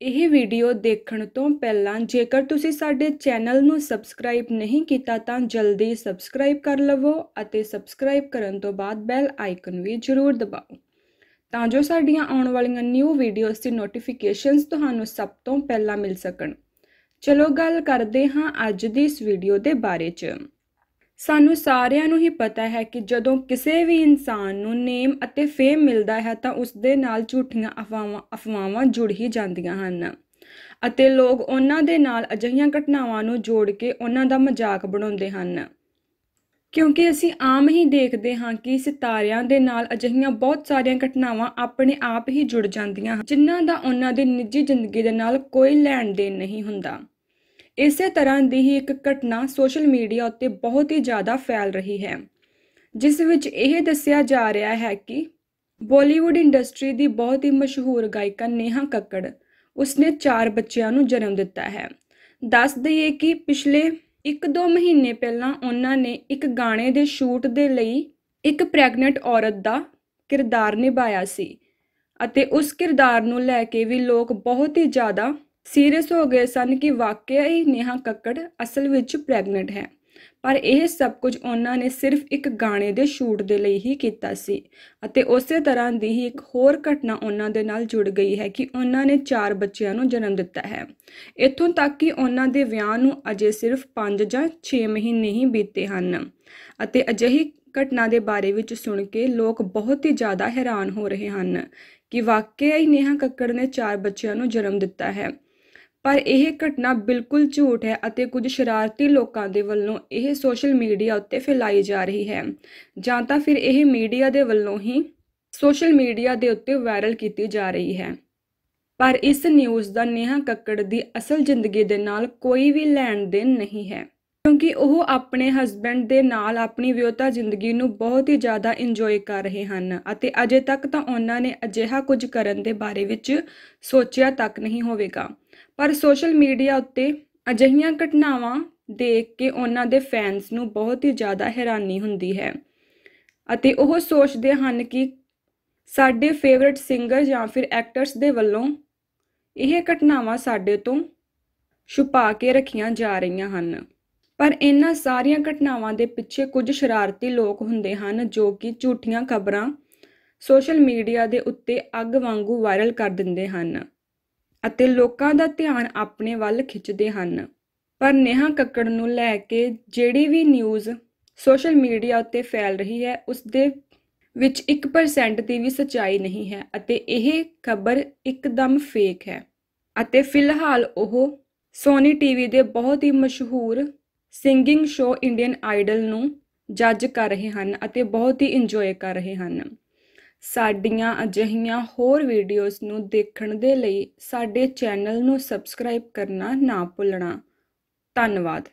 ਇਹ ਵੀਡੀਓ ਦੇਖਣ ਤੋਂ ਪਹਿਲਾਂ ਜੇਕਰ ਤੁਸੀਂ ਸਾਡੇ ਚੈਨਲ ਨੂੰ ਸਬਸਕ੍ਰਾਈਬ ਨਹੀਂ ਕੀਤਾ ਤਾਂ ਜਲਦੀ ਸਬਸਕ੍ਰਾਈਬ ਕਰ ਲਵੋ ਅਤੇ ਸਬਸਕ੍ਰਾਈਬ ਕਰਨ ਤੋਂ ਬਾਅਦ ਬੈਲ ਆਈਕਨ ਵੀ ਜ਼ਰੂਰ ਦਬਾਓ। ਤਾਂ ਜੋ ਸਾਡੀਆਂ ਆਉਣ ਵਾਲੀਆਂ ਨਿਊ ਵੀਡੀਓਜ਼ ਦੀ ਨੋਟੀਫਿਕੇਸ਼ਨਸ ਤੁਹਾਨੂੰ ਸਭ ਤੋਂ ਪਹਿਲਾਂ ਮਿਲ ਸਕਣ। ਚਲੋ ਗੱਲ ਕਰਦੇ ਹਾਂ ਅੱਜ ਦੀ ਇਸ ਵੀਡੀਓ ਦੇ ਬਾਰੇ 'ਚ। ਸਾਨੂੰ ਸਾਰਿਆਂ ਨੂੰ ਹੀ ਪਤਾ ਹੈ ਕਿ ਜਦੋਂ ਕਿਸੇ ਵੀ ਇਨਸਾਨ ਨੂੰ ਨੇਮ ਅਤੇ ਫੇਮ ਮਿਲਦਾ ਹੈ ਤਾਂ ਉਸ ਦੇ ਨਾਲ ਝੂਠੀਆਂ ਅਫਵਾਹਾਂ ਅਫਵਾਹਾਂ ਜੁੜ ਹੀ ਜਾਂਦੀਆਂ ਹਨ। ਅਤੇ ਲੋਕ ਉਹਨਾਂ ਦੇ ਨਾਲ ਅਜਿਹੀਆਂ ਘਟਨਾਵਾਂ ਨੂੰ ਜੋੜ ਕੇ ਉਹਨਾਂ ਦਾ ਮਜ਼ਾਕ ਬਣਾਉਂਦੇ ਹਨ। ਕਿਉਂਕਿ ਅਸੀਂ ਆਮ ਹੀ ਦੇਖਦੇ ਹਾਂ ਕਿ ਸਿਤਾਰਿਆਂ ਦੇ ਨਾਲ ਅਜਿਹੀਆਂ ਬਹੁਤ ਸਾਰੀਆਂ ਘਟਨਾਵਾਂ ਆਪਣੇ ਆਪ ਹੀ ਜੁੜ ਜਾਂਦੀਆਂ ਹਨ, ਜਿਨ੍ਹਾਂ ਦਾ ਉਹਨਾਂ ਦੀ ਨਿੱਜੀ ਜ਼ਿੰਦਗੀ ਦੇ ਨਾਲ ਕੋਈ ਲੈਣ ਦੇਣ ਨਹੀਂ ਹੁੰਦਾ। ਇਸੇ ਤਰ੍ਹਾਂ ਦੀ ਹੀ ਇੱਕ ਘਟਨਾ ਸੋਸ਼ਲ ਮੀਡੀਆ ਉੱਤੇ ਬਹੁਤ ਹੀ ਜ਼ਿਆਦਾ ਫੈਲ ਰਹੀ ਹੈ, ਜਿਸ ਵਿੱਚ ਇਹ ਦੱਸਿਆ ਜਾ ਰਿਹਾ ਹੈ ਕਿ ਬਾਲੀਵੁੱਡ ਇੰਡਸਟਰੀ ਦੀ ਬਹੁਤ ਹੀ ਮਸ਼ਹੂਰ ਗਾਇਕਾ ਨੇਹਾ ਕੱਕੜ, ਉਸਨੇ 4 ਬੱਚਿਆਂ ਨੂੰ ਜਨਮ ਦਿੱਤਾ ਹੈ। ਦੱਸ ਦਈਏ ਕਿ ਪਿਛਲੇ 1-2 ਮਹੀਨੇ ਪਹਿਲਾਂ ਉਹਨਾਂ ਨੇ ਇੱਕ ਗਾਣੇ ਦੇ ਸ਼ੂਟ ਦੇ ਲਈ ਇੱਕ ਪ੍ਰੈਗਨੈਂਟ ਔਰਤ ਦਾ ਕਿਰਦਾਰ ਨਿਭਾਇਆ ਸੀ ਅਤੇ ਉਸ ਕਿਰਦਾਰ ਨੂੰ ਲੈ ਕੇ ਵੀ ਲੋਕ ਬਹੁਤ ਹੀ ਜ਼ਿਆਦਾ ਸੀਰੀਅਸ ਹੋ ਗਏ ਸਨ ਕਿ ਵਾਕਿਆ ਹੀ ਨੇਹਾ ਕੱਕੜ ਅਸਲ ਵਿੱਚ ਪ੍ਰੈਗਨੈਂਟ ਹੈ। ਪਰ ਇਹ ਸਭ ਕੁਝ ਉਹਨਾਂ ਨੇ ਸਿਰਫ ਇੱਕ ਗਾਣੇ ਦੇ ਸ਼ੂਟ ਦੇ ਲਈ ਹੀ ਕੀਤਾ ਸੀ ਅਤੇ ਉਸੇ ਤਰ੍ਹਾਂ ਦੀ ਹੀ ਇੱਕ ਹੋਰ ਘਟਨਾ ਉਹਨਾਂ ਦੇ ਨਾਲ ਜੁੜ ਗਈ ਹੈ ਕਿ ਉਹਨਾਂ ਨੇ ਚਾਰ ਬੱਚਿਆਂ ਨੂੰ ਜਨਮ ਦਿੱਤਾ ਹੈ। ਇੱਥੋਂ ਤੱਕ ਕਿ ਉਹਨਾਂ ਦੇ ਵਿਆਹ ਨੂੰ ਅਜੇ ਸਿਰਫ 5 ਜਾਂ 6 ਮਹੀਨੇ ਹੀ ਬੀਤੇ ਹਨ ਅਤੇ ਅਜਿਹੀ ਘਟਨਾ ਦੇ ਬਾਰੇ ਵਿੱਚ ਸੁਣ ਕੇ ਲੋਕ ਬਹੁਤ ਹੀ ਜ਼ਿਆਦਾ ਹੈਰਾਨ ਹੋ ਰਹੇ ਹਨ ਕਿ ਵਾਕਿਆ ਹੀ ਨੇਹਾ ਕੱਕੜ ਨੇ ਚਾਰ ਬੱਚਿਆਂ ਨੂੰ ਜਨਮ ਦਿੱਤਾ ਹੈ। ਪਰ ਇਹ ਘਟਨਾ ਬਿਲਕੁਲ ਝੂਠ ਹੈ ਅਤੇ ਕੁਝ ਸ਼ਰਾਰਤੀ ਲੋਕਾਂ ਦੇ ਵੱਲੋਂ ਇਹ ਸੋਸ਼ਲ ਮੀਡੀਆ ਉੱਤੇ ਫੈਲਾਈ ਜਾ ਰਹੀ ਹੈ। ਜਾਂ ਤਾਂ ਫਿਰ ਇਹ ਮੀਡੀਆ ਦੇ ਵੱਲੋਂ ਹੀ ਸੋਸ਼ਲ ਮੀਡੀਆ ਦੇ ਉੱਤੇ ਵਾਇਰਲ ਕੀਤੀ ਜਾ ਰਹੀ ਹੈ। ਪਰ ਇਸ ਨਿਊਜ਼ ਦਾ ਨੇਹਾ ਕੱਕੜ ਦੀ ਅਸਲ ਜ਼ਿੰਦਗੀ ਦੇ ਨਾਲ ਕੋਈ ਵੀ ਲੈਣ ਦੇਣ ਨਹੀਂ ਹੈ। ਕਿਉਂਕਿ ਉਹ ਆਪਣੇ ਹਸਬੰਡ ਦੇ ਨਾਲ ਆਪਣੀ ਵਿਆਹਤਾ ਜ਼ਿੰਦਗੀ ਨੂੰ ਬਹੁਤ ਹੀ ਜ਼ਿਆਦਾ ਇੰਜੋਏ ਕਰ ਰਹੇ ਹਨ ਅਤੇ ਅਜੇ ਤੱਕ ਤਾਂ ਉਹਨਾਂ ਨੇ ਅਜਿਹਾ ਕੁਝ ਕਰਨ ਦੇ ਬਾਰੇ ਵਿੱਚ ਸੋਚਿਆ ਤੱਕ ਨਹੀਂ ਹੋਵੇਗਾ। ਪਰ ਸੋਸ਼ਲ ਮੀਡੀਆ ਉੱਤੇ ਅਜਿਹੀਆਂ ਘਟਨਾਵਾਂ ਦੇਖ ਕੇ ਉਹਨਾਂ ਦੇ ਫੈਨਸ ਨੂੰ ਬਹੁਤ ਹੀ ਜ਼ਿਆਦਾ ਹੈਰਾਨੀ ਹੁੰਦੀ ਹੈ। ਅਤੇ ਉਹ ਸੋਚਦੇ ਹਨ ਕਿ ਸਾਡੇ ਫੇਵਰਿਟ ਸਿੰਗਰ ਜਾਂ ਫਿਰ ਐਕਟਰਸ ਦੇ ਵੱਲੋਂ ਇਹ ਘਟਨਾਵਾਂ ਸਾਡੇ ਤੋਂ ਛੁਪਾ ਕੇ ਰੱਖੀਆਂ ਜਾ ਰਹੀਆਂ ਹਨ। ਪਰ ਇਹਨਾਂ ਸਾਰੀਆਂ ਘਟਨਾਵਾਂ ਦੇ ਪਿੱਛੇ ਕੁਝ ਸ਼ਰਾਰਤੀ ਲੋਕ ਹੁੰਦੇ ਹਨ ਜੋ ਕਿ ਝੂਠੀਆਂ ਖਬਰਾਂ ਸੋਸ਼ਲ ਮੀਡੀਆ ਦੇ ਉੱਤੇ ਅੱਗ ਵਾਂਗੂ ਵਾਇਰਲ ਕਰ ਦਿੰਦੇ ਹਨ। ਅਤੇ ਲੋਕਾਂ ਦਾ ਧਿਆਨ ਆਪਣੇ ਵੱਲ ਖਿੱਚਦੇ ਹਨ। ਪਰ ਨੇਹਾ ਕੱਕੜ ਨੂੰ ਲੈ ਕੇ ਜਿਹੜੀ ਵੀ ਨਿਊਜ਼ ਸੋਸ਼ਲ ਮੀਡੀਆ ਉੱਤੇ ਫੈਲ ਰਹੀ ਹੈ ਉਸ ਦੇ ਵਿੱਚ 1% ਦੀ ਵੀ ਸਚਾਈ ਨਹੀਂ ਹੈ ਅਤੇ ਇਹ ਖਬਰ ਇੱਕਦਮ ਫੇਕ ਹੈ। ਅਤੇ ਫਿਲਹਾਲ ਉਹ ਸੋਨੀ ਟੀਵੀ ਦੇ ਬਹੁਤ ਹੀ ਮਸ਼ਹੂਰ ਸਿੰਗਿੰਗ ਸ਼ੋਅ ਇੰਡੀਅਨ ਆਈਡਲ ਨੂੰ ਜੱਜ ਕਰ ਰਹੇ ਹਨ ਅਤੇ ਬਹੁਤ ਹੀ ਇੰਜੋਏ ਕਰ ਰਹੇ ਹਨ। ਸਾਡੀਆਂ ਅਜਿਹੀਆਂ ਹੋਰ ਵੀਡੀਓਜ਼ ਨੂੰ ਦੇਖਣ ਦੇ ਲਈ ਸਾਡੇ ਚੈਨਲ ਨੂੰ ਸਬਸਕ੍ਰਾਈਬ ਕਰਨਾ ਨਾ ਭੁੱਲਣਾ। ਧੰਨਵਾਦ।